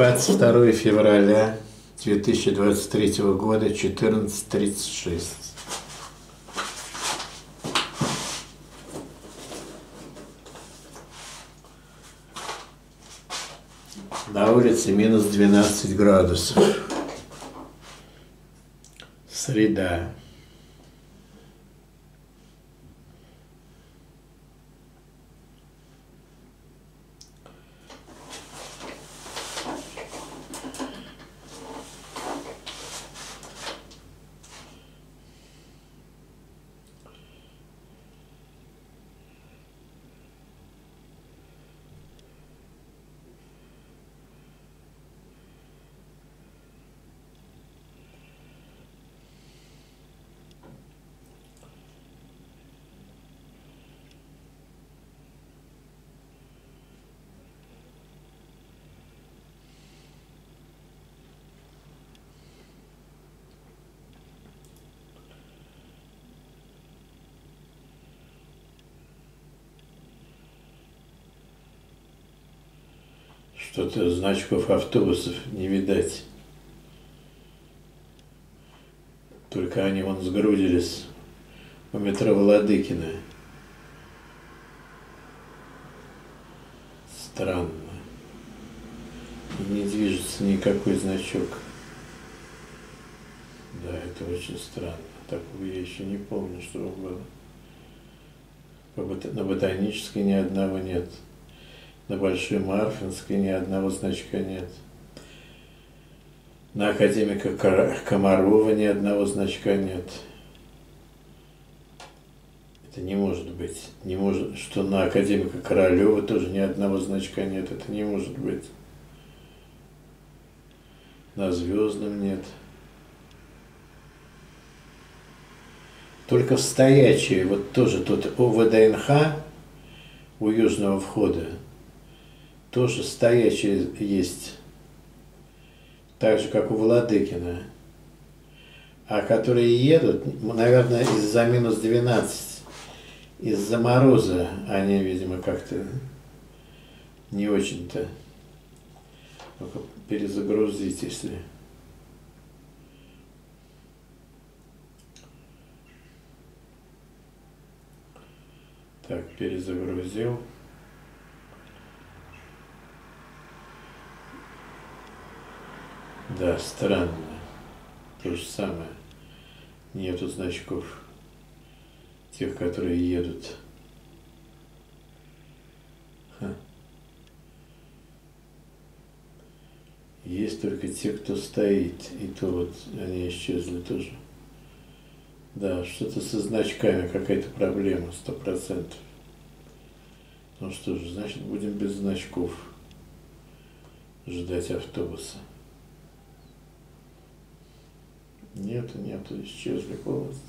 22 февраля 2023 года, 14.36. На улице минус 12 градусов. Среда. Что-то значков автобусов не видать. Только они вон сгрудились у метро Владыкина. Странно. Не движется никакой значок. Да, это очень странно. Такого я еще не помню, что было. На ботанической ни одного нет. На Большой Марфинской ни одного значка нет. На академика Комарова ни одного значка нет. Это не может быть. Не может, что на академика Королева тоже ни одного значка нет. Это не может быть. На Звездном нет. Только в стоячей, вот тоже тут у ВДНХ, у южного входа, тоже стоячие есть, так же, как у Владыкина. А которые едут, наверное, из-за минус 12, из-за мороза, они, видимо, как-то не очень-то. Перезагрузить, если... Так, перезагрузил. Да, странно. То же самое. Нету значков. Тех, которые едут. Ха. Есть только те, кто стоит. И то вот они исчезли тоже. Да, что-то со значками, какая-то проблема, сто процентов. Ну что же, значит, будем без значков ждать автобуса. Нету, нету, исчезли полностью.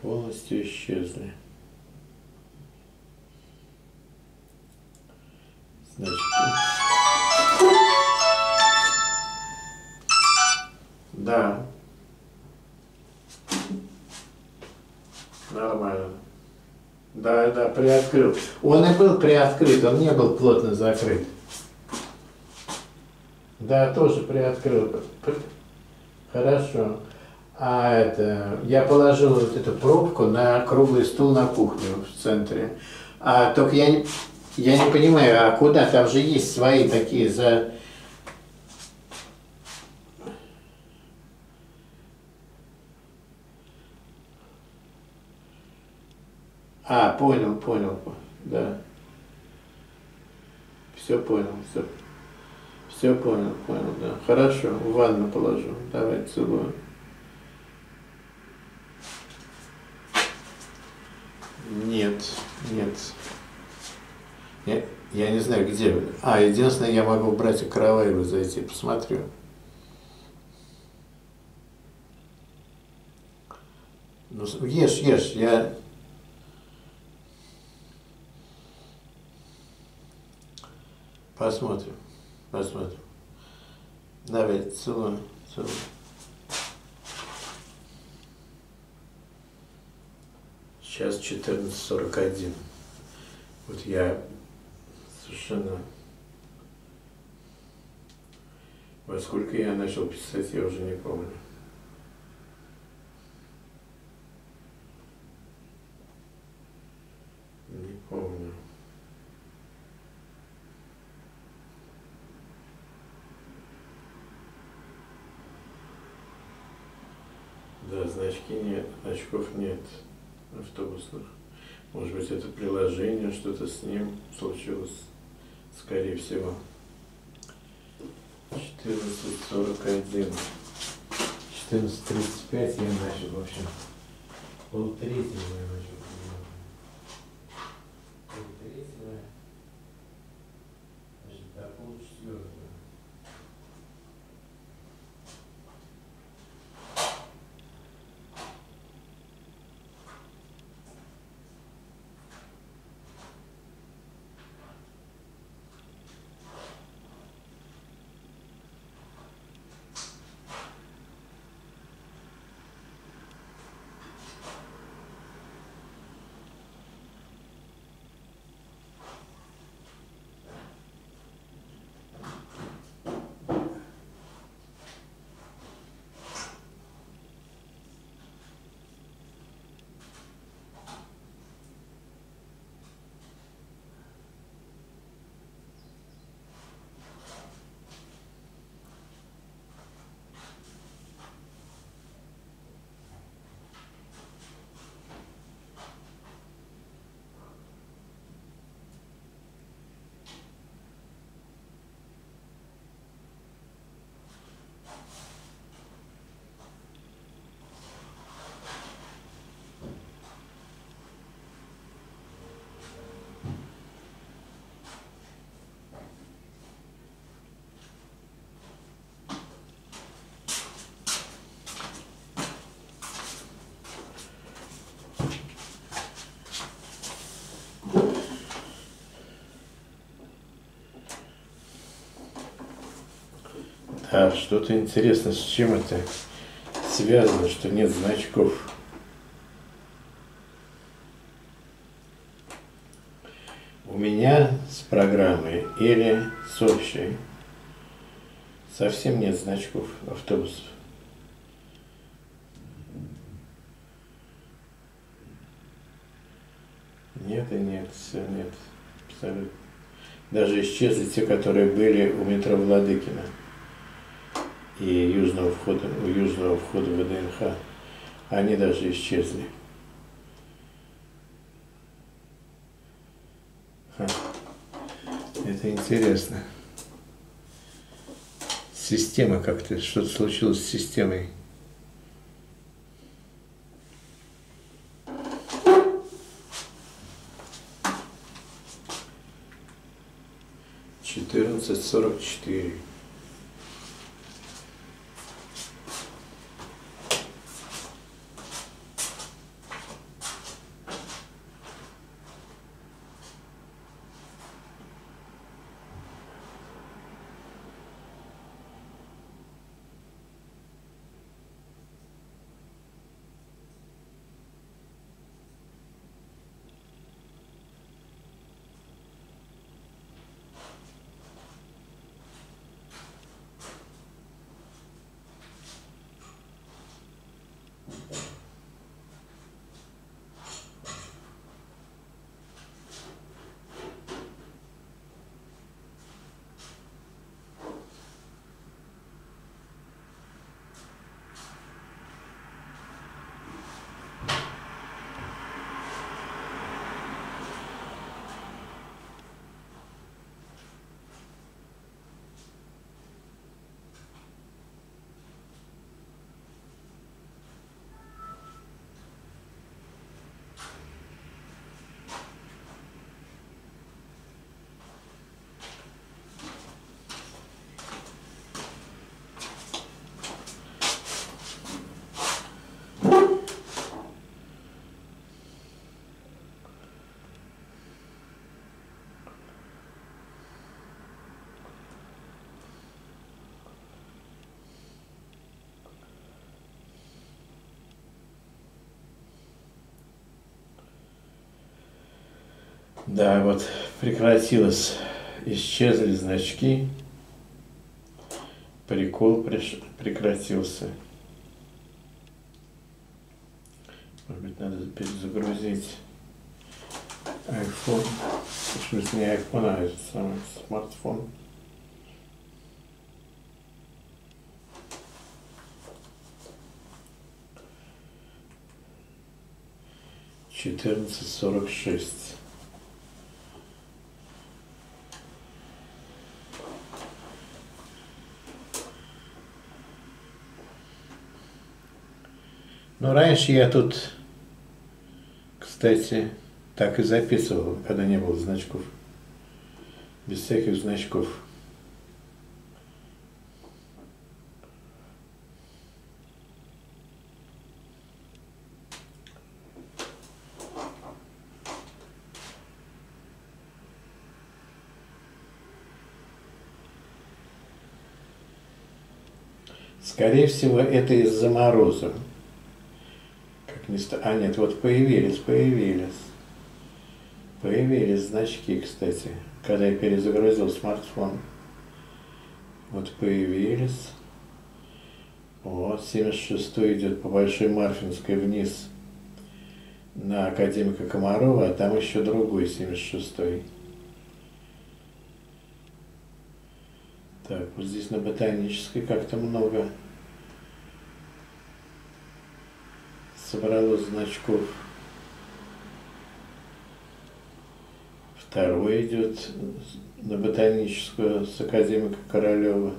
Полностью исчезли. Значит, да. Нормально. Да, да, приоткрыл. Он и был приоткрыт, он не был плотно закрыт. Да, тоже приоткрыл. Хорошо. А это, я положил вот эту пробку на круглый стул на кухню в центре. А только я не, я не понимаю, а куда? Там же есть свои такие за А, понял, понял, да. Все понял, все. Все понял, понял, да. Хорошо, в ванну положу. Давай, целую. Нет, нет. Я, я не знаю, где. А, единственное, я могу в братья Караваева зайти, посмотрю. Ну, ешь, ешь, я Посмотрим. Посмотрим. Давай, целую. Целую. Сейчас 14.41. Вот я совершенно... Во сколько я начал писать, я уже не помню. Не помню. Да, значки нет, очков нет автобусных. Может быть, это приложение, что-то с ним случилось, скорее всего. 14.41. 14.35 я начал, в общем. Полтретьего я начал. Полтретьего. Значит, до полчетвертого. А что-то интересно, с чем это связано, что нет значков. У меня с программой или с общей совсем нет значков автобусов. Нет и нет, все нет, абсолютно. Даже исчезли те, которые были у метро Владыкина и южного входа, у южного входа в ВДНХ, они даже исчезли. Это интересно. Система как-то, что-то случилось с системой. Четырнадцать сорок четыре. Да, вот прекратилось, исчезли значки, прикол приш, прекратился. Может быть, надо перезагрузить iPhone. В смысле, не iPhone, а самый смартфон. Четырнадцать сорок шесть. Но раньше я тут, кстати, так и записывал, когда не было значков. Без всяких значков. Скорее всего, это из-за мороза место. А нет, вот появились, появились. Появились значки, кстати, когда я перезагрузил смартфон. Вот появились. Вот, 76 идет по Большой Марфинской вниз на Академика Комарова, а там еще другой 76-й. Так, вот здесь на Ботанической как-то много. Собралось значков. Второй идет на ботаническую с академика Королева.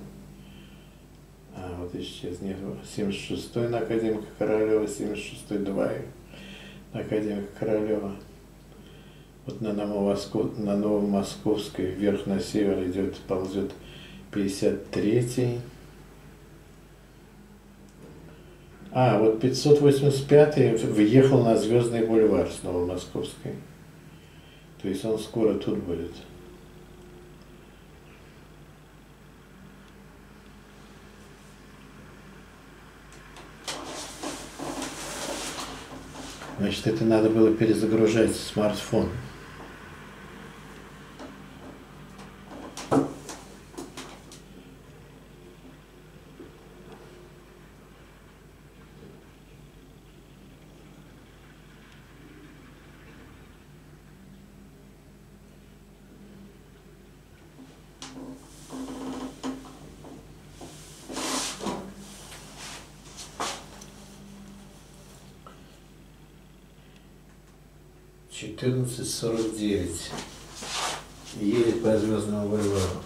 А, вот исчез, нет, 76-й на академика Королева, 76-й два на академика Королева. Вот на, Новомоско... на Новомосковской вверх на север идет, ползет 53-й. А, вот 585 въехал на Звездный бульвар с Новомосковской. То есть он скоро тут будет. Значит, это надо было перезагружать смартфон. 14.49. Едет по Звездному бульвару.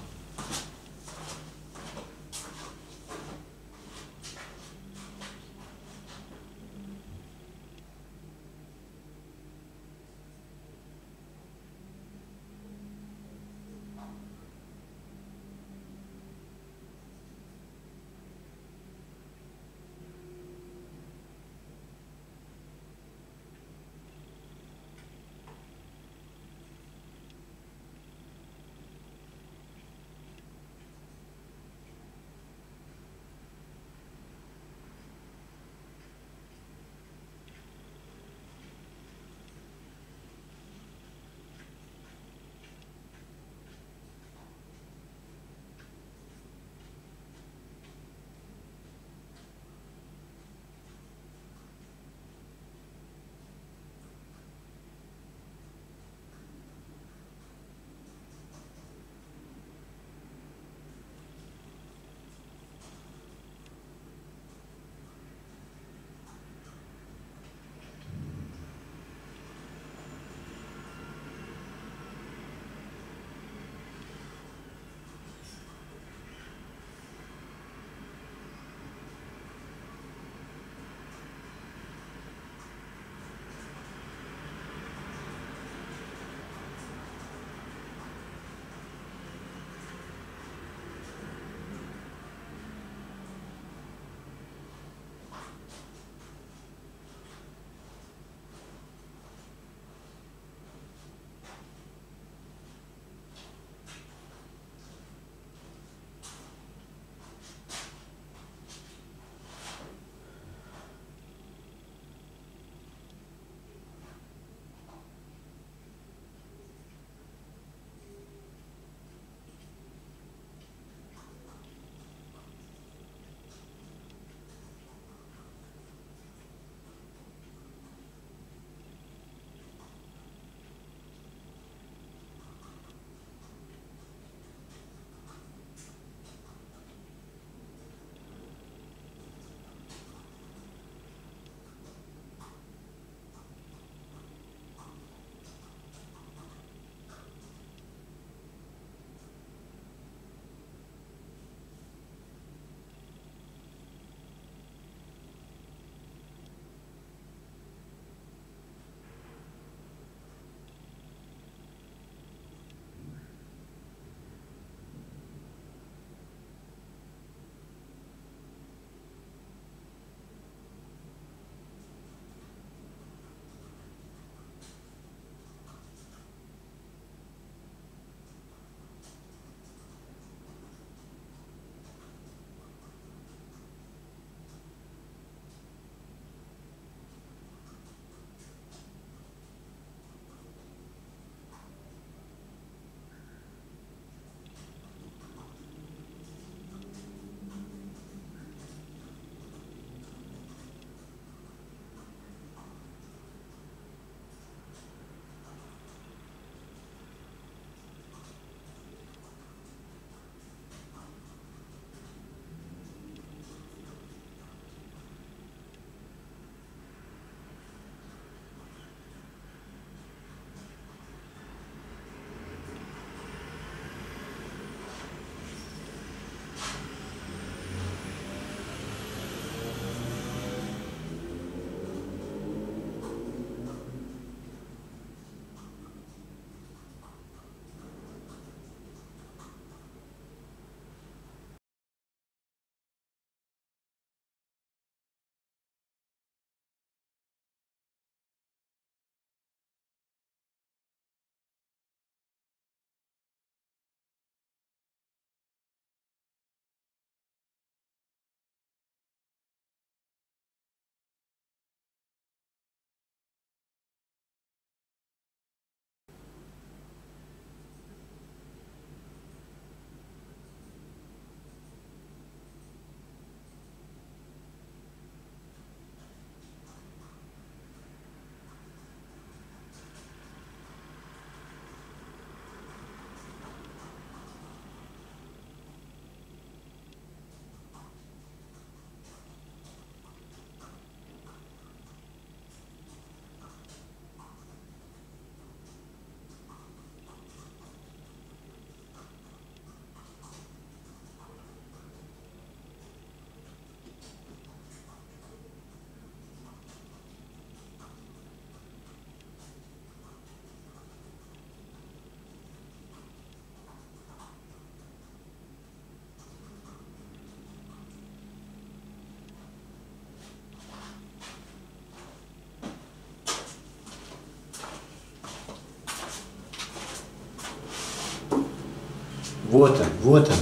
Вот он, вот он.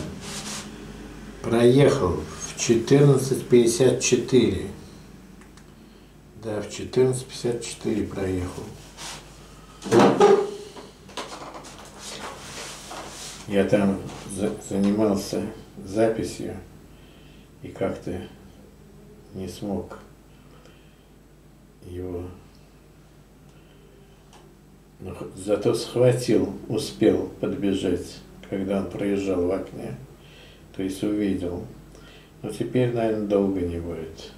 Проехал в 14.54. Да, в 14.54 проехал. Я там за занимался записью и как-то не смог его но зато схватил, успел подбежать, когда он проезжал в окне. То есть увидел. Но теперь, наверное, долго не будет.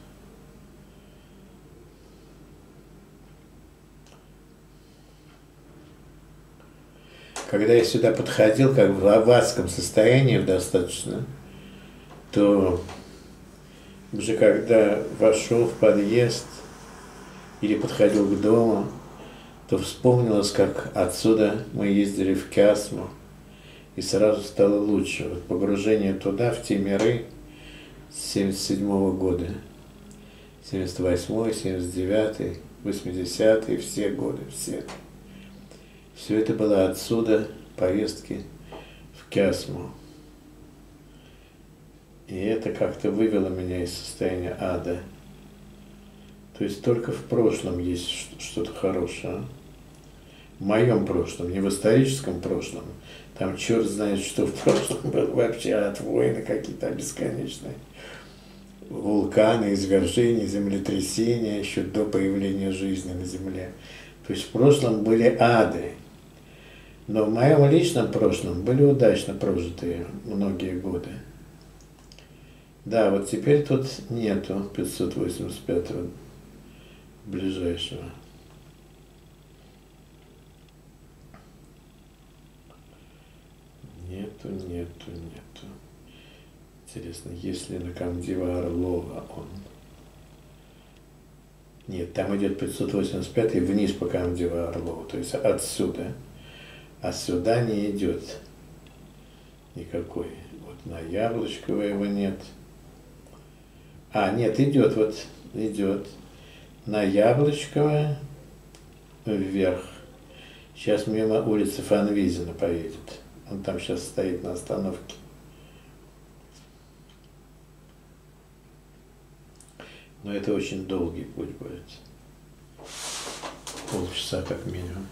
Когда я сюда подходил, как в аватском состоянии достаточно, то уже когда вошел в подъезд или подходил к дому, то вспомнилось, как отсюда мы ездили в Киасму, и сразу стало лучше. Вот погружение туда, в те миры, с 77 -го года, 78 79 80 все годы, все. Все это было отсюда, поездки в Киасму. И это как-то вывело меня из состояния ада. То есть только в прошлом есть что-то хорошее в моем прошлом, не в историческом прошлом. Там черт знает, что в прошлом было вообще от войны какие-то бесконечные. Вулканы, извержения, землетрясения еще до появления жизни на Земле. То есть в прошлом были ады. Но в моем личном прошлом были удачно прожитые многие годы. Да, вот теперь тут нету 585 ближайшего. Нету, нету, нету. Интересно, если на Камдива Орлова он... Нет, там идет 585 и вниз по Камдива Орлова, то есть отсюда. А сюда не идет никакой. Вот на Яблочково его нет. А, нет, идет, вот идет. На Яблочково вверх. Сейчас мимо улицы Фанвизина поедет. Он там сейчас стоит на остановке. Но это очень долгий путь будет. Полчаса как минимум.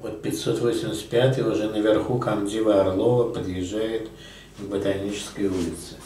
Вот 585 уже наверху Камдива Орлова подъезжает к Ботанической улице.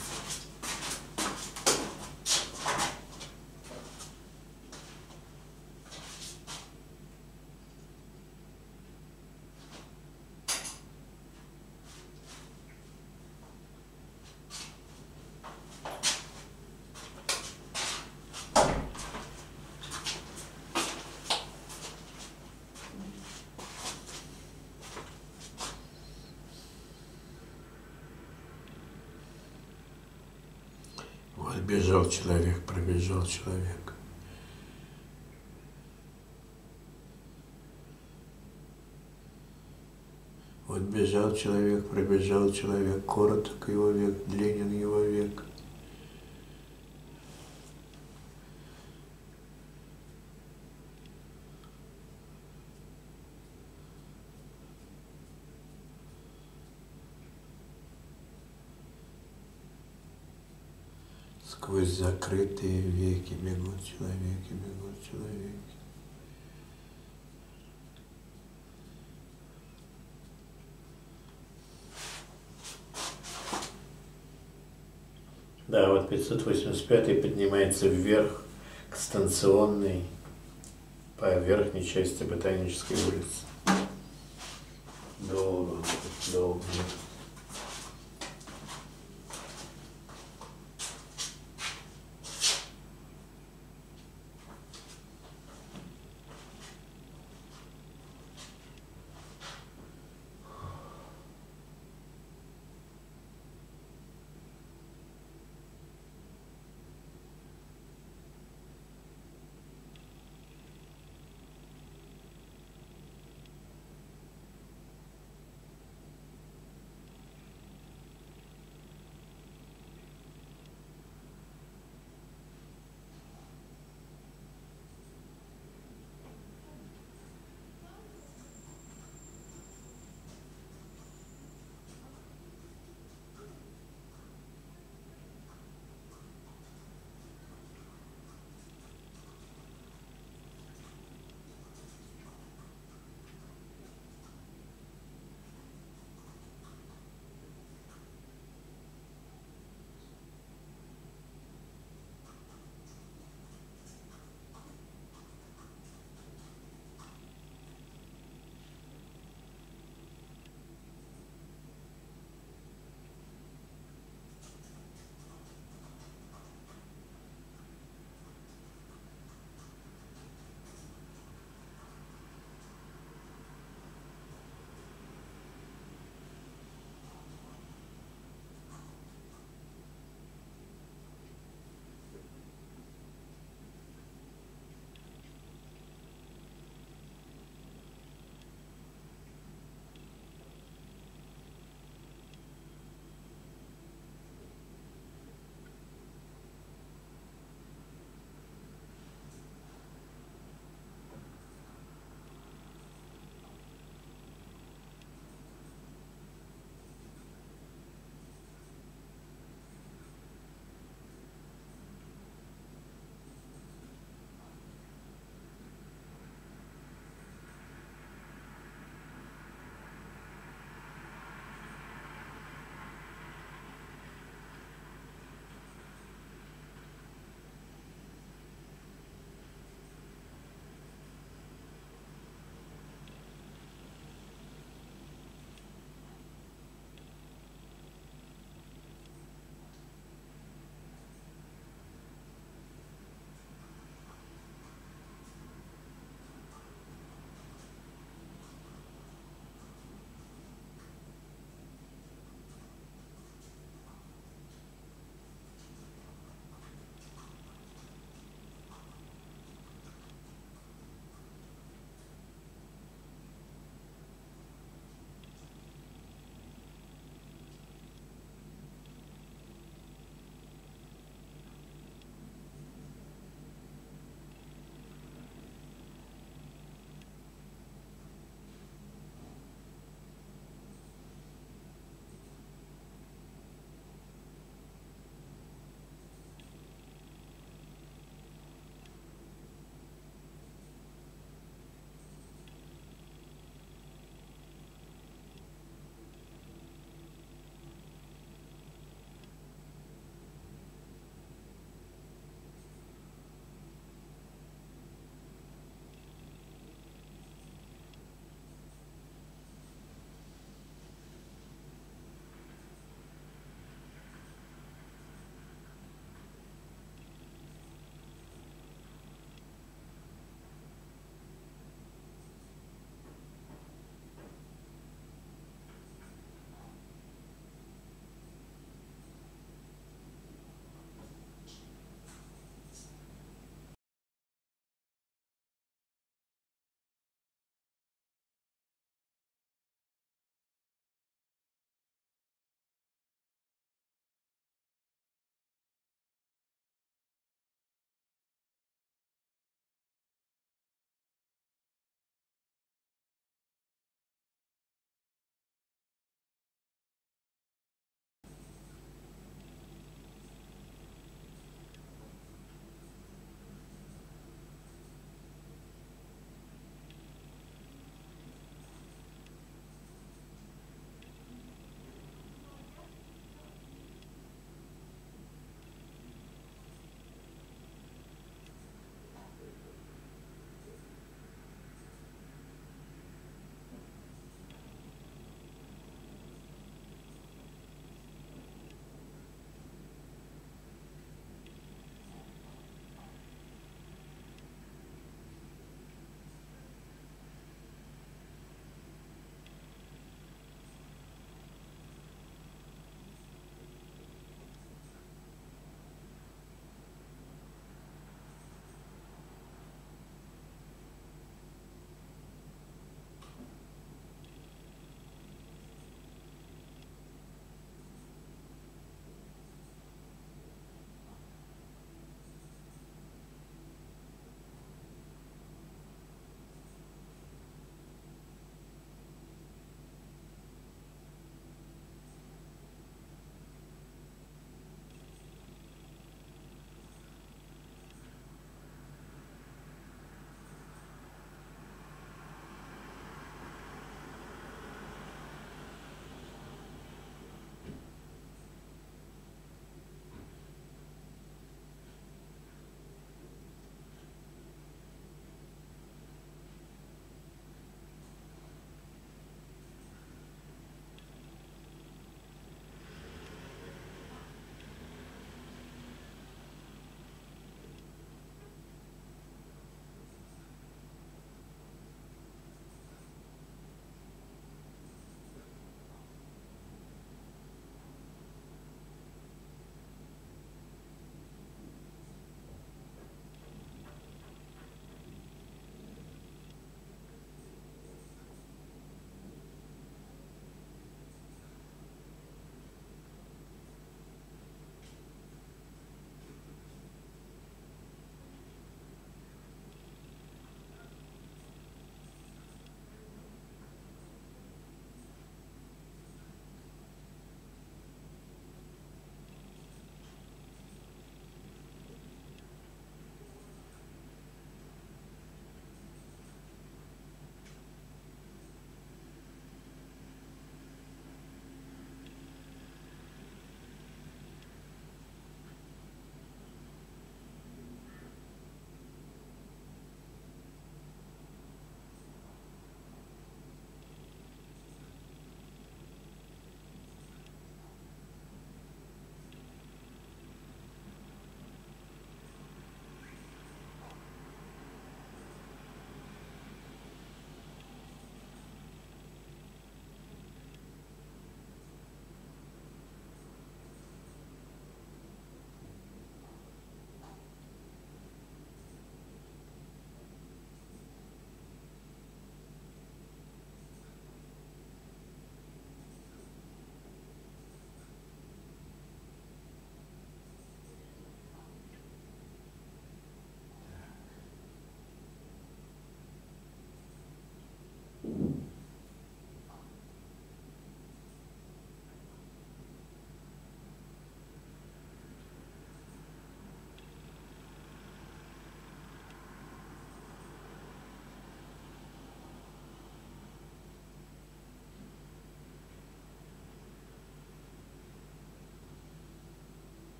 Вот бежал человек, пробежал человек. Вот бежал человек, пробежал человек, короток его век, длинен его век. Закрытые веки бегут человеки, бегут человеки. Да, вот 585 поднимается вверх к станционной по верхней части Ботанической улицы.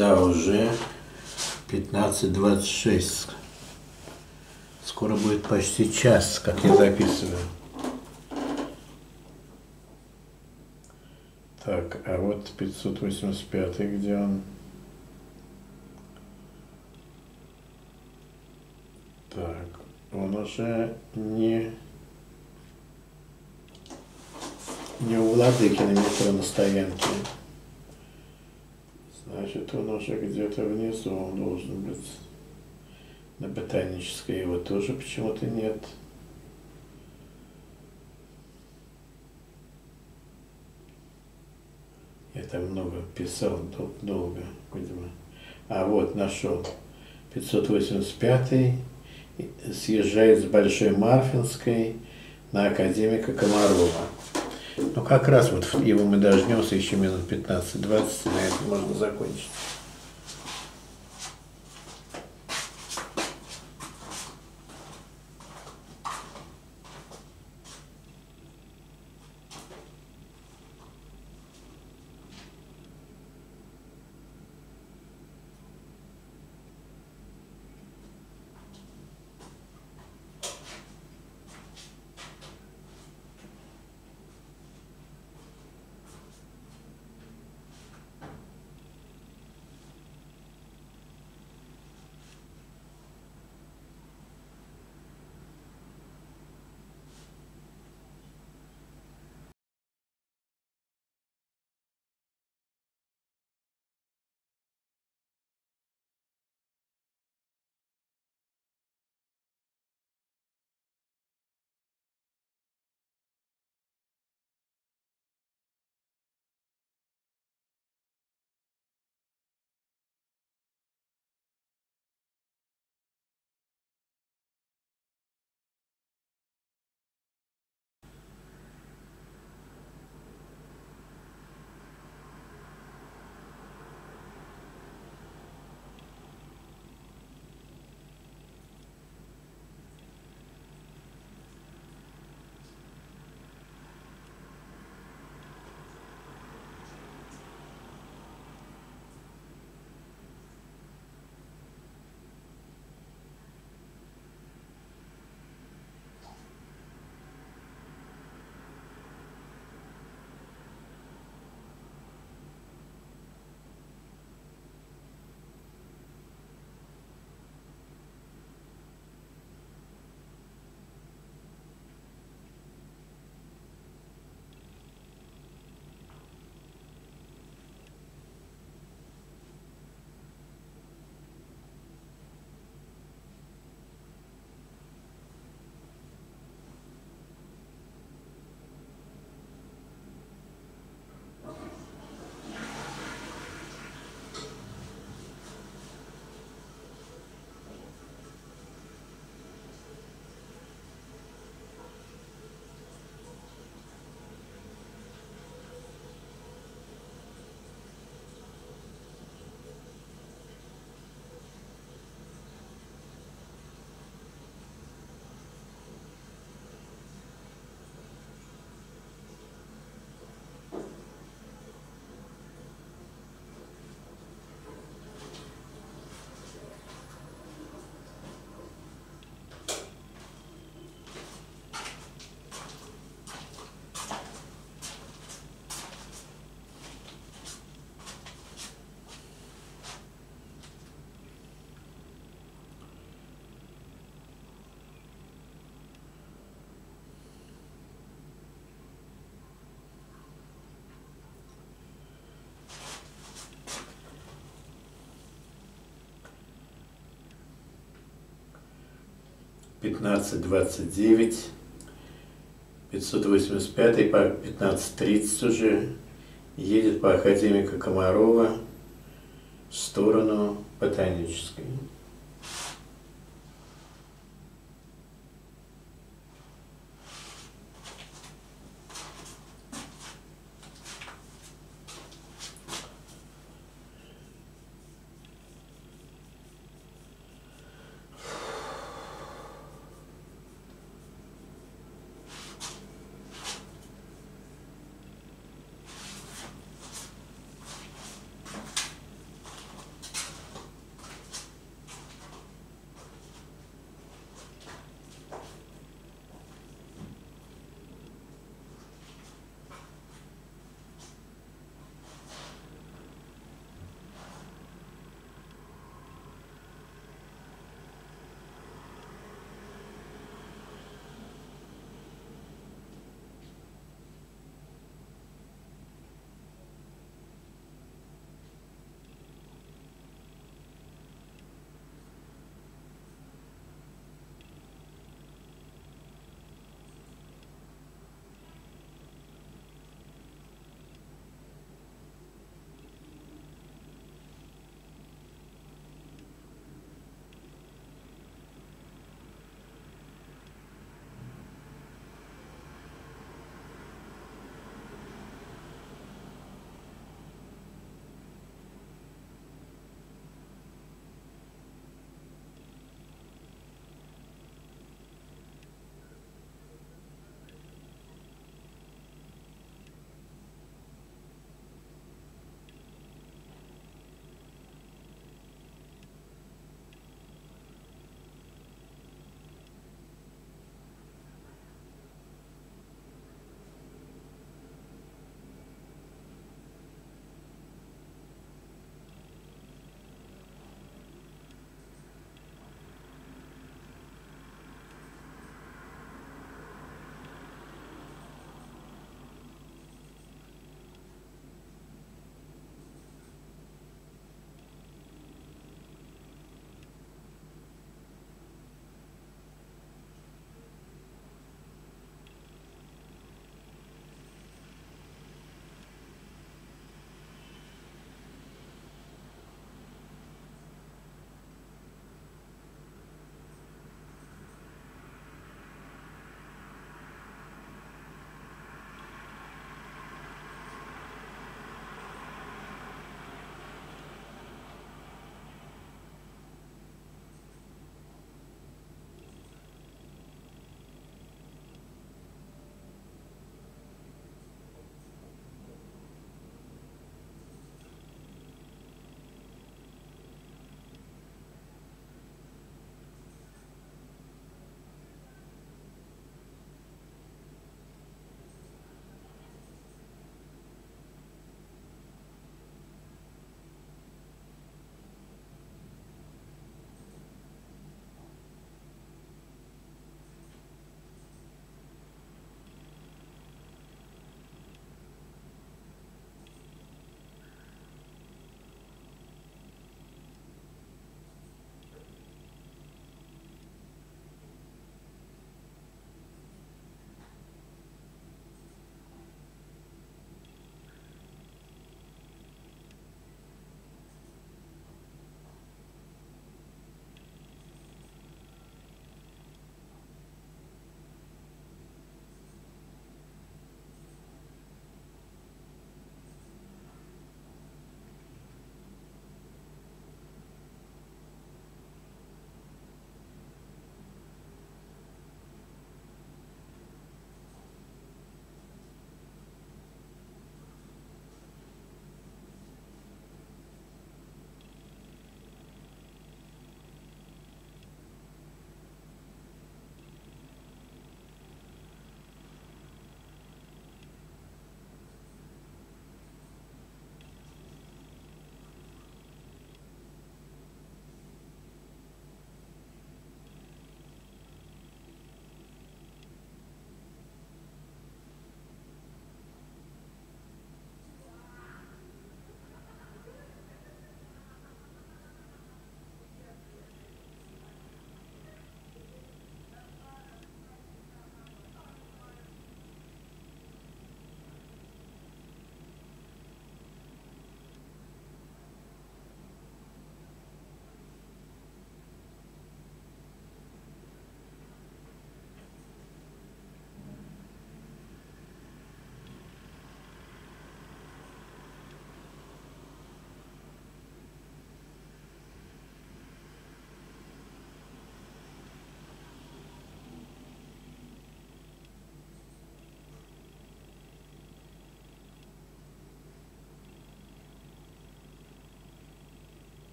Да, уже 15.26. Скоро будет почти час, как я записываю. Так, а вот 585, где он? Так, он уже не, не у владыки на метро на стоянке. Уже где-то внизу, он должен быть на ботанической. Его тоже почему-то нет. Я там много писал, дол- долго, видимо. А вот, нашел. 585 съезжает с Большой Марфинской на академика Комарова. Ну, как раз вот его мы дождемся еще минут 15-20, и на этом можно закончить. Пятнадцать двадцать девять, пятьсот восемьдесят пятый по пятнадцать тридцать уже едет по академика Комарова в сторону ботанической.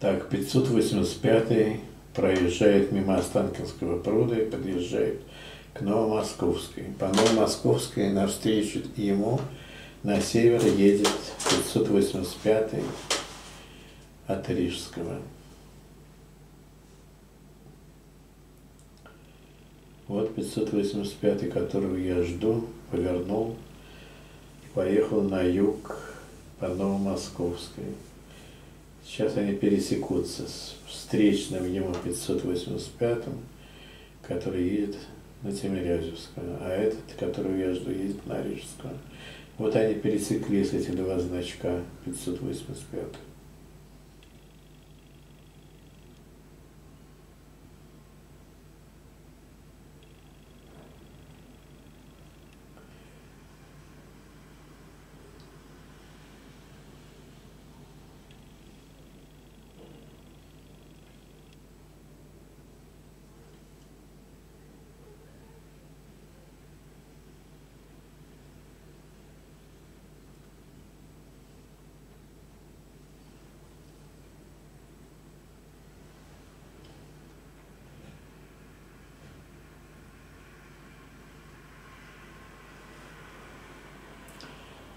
Так, 585 проезжает мимо Останкинского пруда и подъезжает к Новомосковской. По Новомосковской навстречу ему на север едет 585 от Рижского. Вот 585, которого я жду, повернул поехал на юг по Новомосковской. Сейчас они пересекутся с встречным ему 585, который едет на Тимирязевскую, а этот, которого я жду, едет на Рижскую. Вот они пересеклись, эти два значка 585.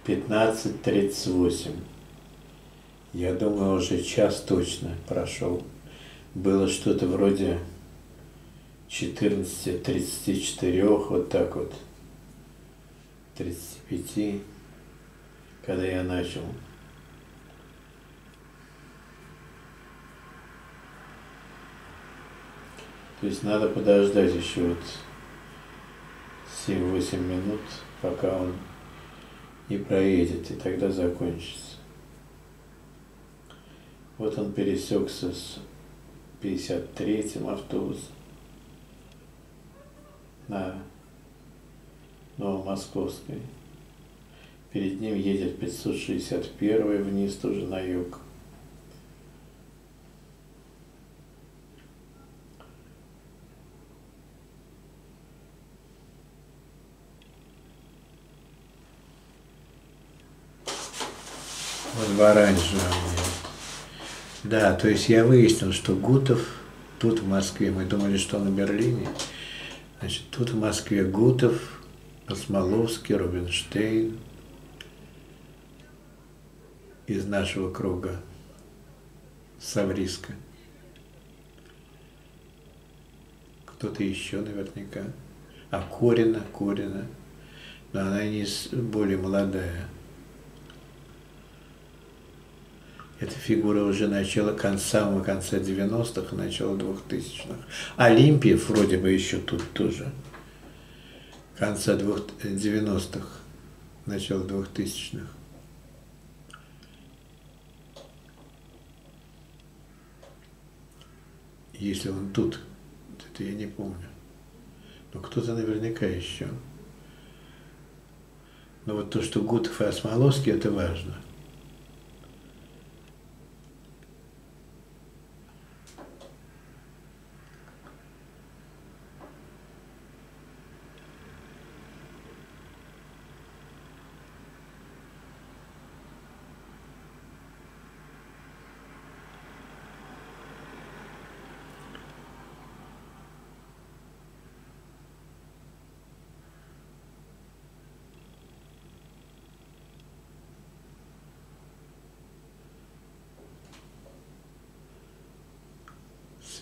15.38. Я думаю, уже час точно прошел. Было что-то вроде 14.34, вот так вот, 35, когда я начал. То есть надо подождать еще вот 7-8 минут, пока он и проедет, и тогда закончится. Вот он пересекся с 53-м автобусом на Новомосковской. Перед ним едет 561 вниз тоже на юг. Вот в оранжевом. Да, то есть я выяснил, что Гутов тут в Москве, мы думали, что в Берлине. Значит, тут в Москве Гутов, Осмоловский, Рубинштейн из нашего круга, Савриска. Кто-то еще наверняка. А Корина, Корина. Но она не более молодая. Эта фигура уже начала конца, самого конца 90-х, начала 2000-х. Олимпиев вроде бы еще тут тоже. Конца 90-х, начало 2000-х. Если он тут, это я не помню. Но кто-то наверняка еще. Но вот то, что Гутов и Осмоловский, это важно.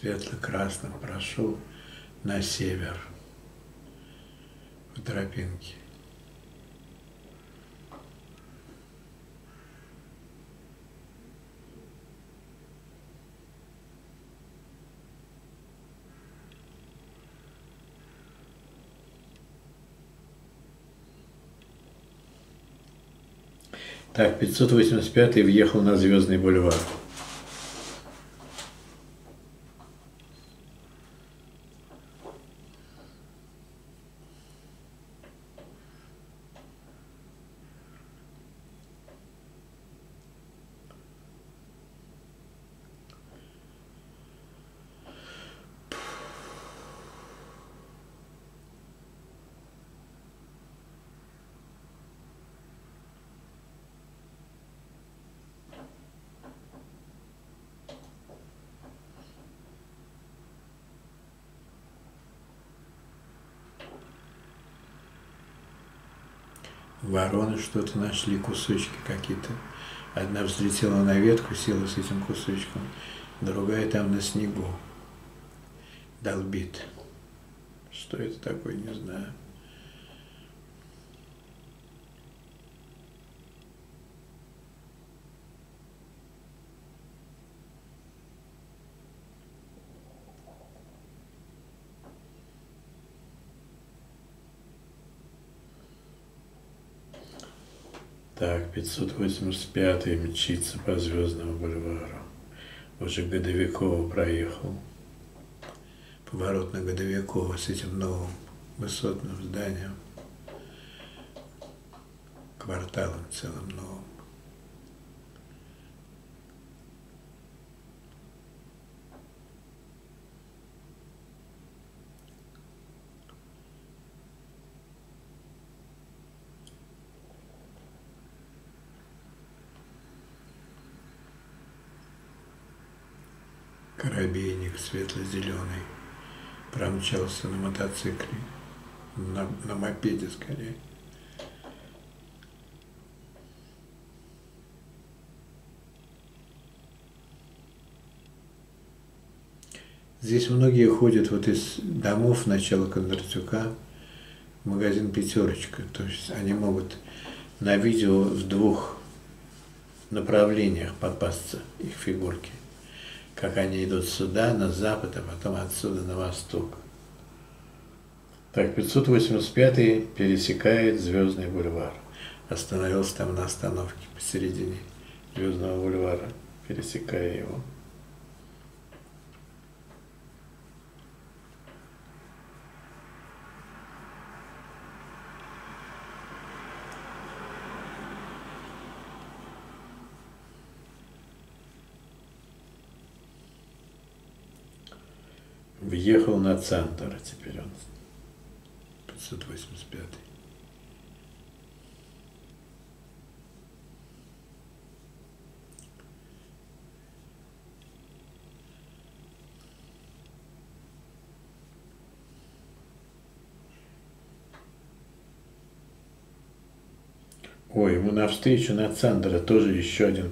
Светло-красным прошел на север в тропинке. Так, 585 въехал на Звездный бульвар. Вороны что-то нашли, кусочки какие-то. Одна взлетела на ветку, села с этим кусочком, другая там на снегу долбит. Что это такое, не знаю. Так, 585 мчится по Звездному бульвару. Уже Годовикова проехал. Поворот на Годовикова с этим новым высотным зданием. Кварталом целым новым. Светло-зеленый промчался на мотоцикле, на, на мопеде скорее. Здесь многие ходят вот из домов начала Кондратюка в магазин «Пятерочка». То есть они могут на видео в двух направлениях попасться, их фигурки как они идут сюда, на запад, а потом отсюда на восток. Так, 585 пересекает Звездный бульвар. Остановился там на остановке посередине Звездного бульвара, пересекая его. Въехал на центр, теперь он 585. Ой, ему навстречу на центре тоже еще один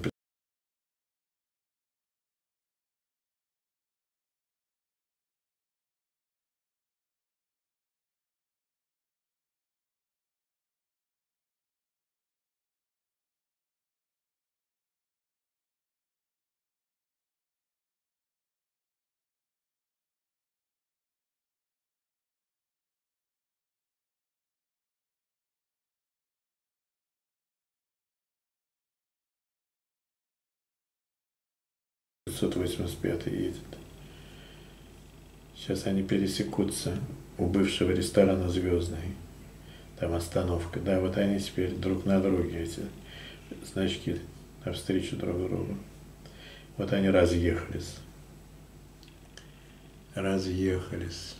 585 едет. Сейчас они пересекутся у бывшего ресторана «Звездный». Там остановка. Да, вот они теперь друг на друге, эти значки навстречу друг другу. Вот они разъехались. Разъехались.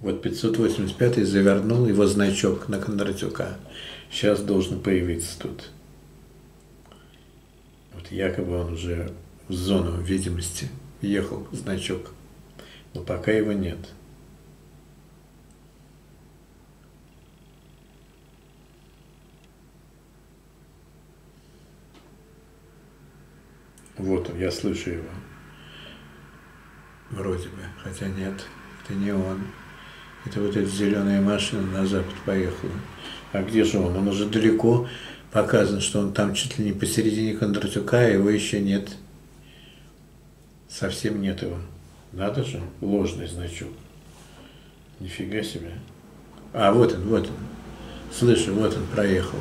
Вот 585 завернул его значок на Кондратюка. Сейчас должен появиться тут. Вот якобы он уже в зону видимости ехал, значок. Но пока его нет. Вот он, я слышу его. Вроде бы, хотя нет, это не он. Это вот эта зеленая машина на запад поехала. А где же он? Он уже далеко. Показано, что он там чуть ли не посередине Кондратюка, а его еще нет. Совсем нет его. Надо же, ложный значок. Нифига себе. А, вот он, вот он. Слышу, вот он проехал.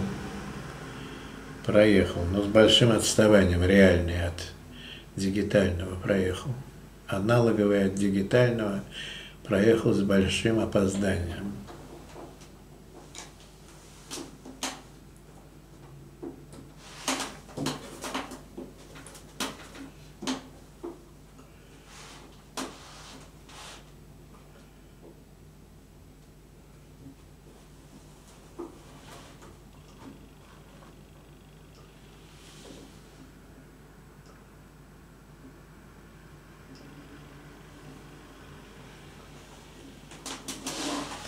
Проехал, но с большим отставанием, реальный от дигитального проехал. Аналоговый от дигитального – проехал с большим опозданием.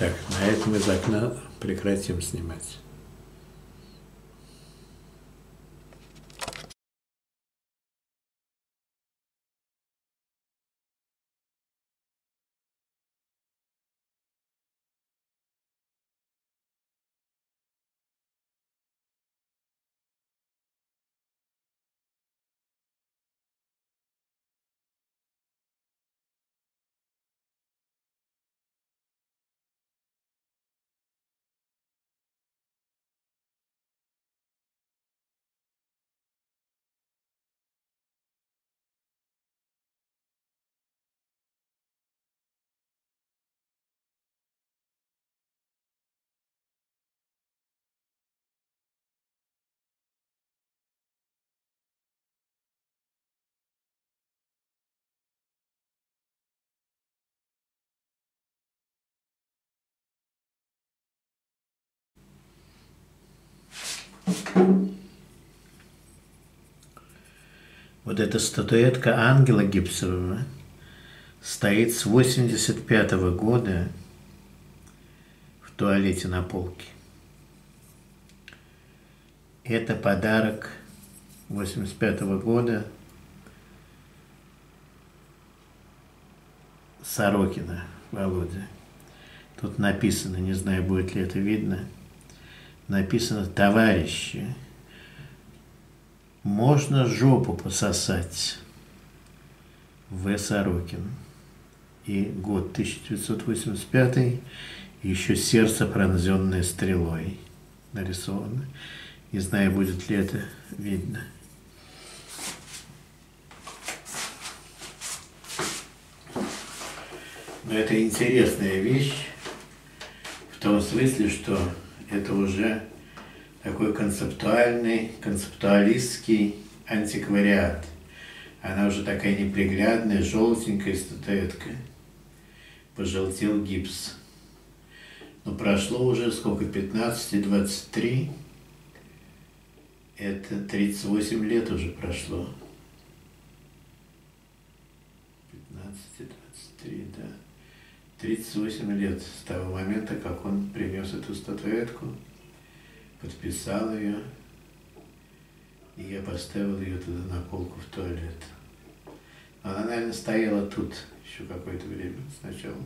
Так, на этом из окна прекратим снимать. Вот эта статуэтка ангела гипсового стоит с 85 -го года в туалете на полке. Это подарок 85 -го года Сорокина Володя. Тут написано, не знаю, будет ли это видно, написано «Товарищи, можно жопу пососать. В. Сорокин. И год 1985, еще сердце, пронзенное стрелой, нарисовано. Не знаю, будет ли это видно. Но это интересная вещь в том смысле, что это уже такой концептуальный, концептуалистский антиквариат. Она уже такая неприглядная, желтенькая статуэтка. Пожелтел гипс. Но прошло уже сколько, 15 23? Это 38 лет уже прошло. 15 23, да. 38 лет с того момента, как он принес эту статуэтку подписал ее, и я поставил ее туда на полку в туалет. Она, наверное, стояла тут еще какое-то время сначала.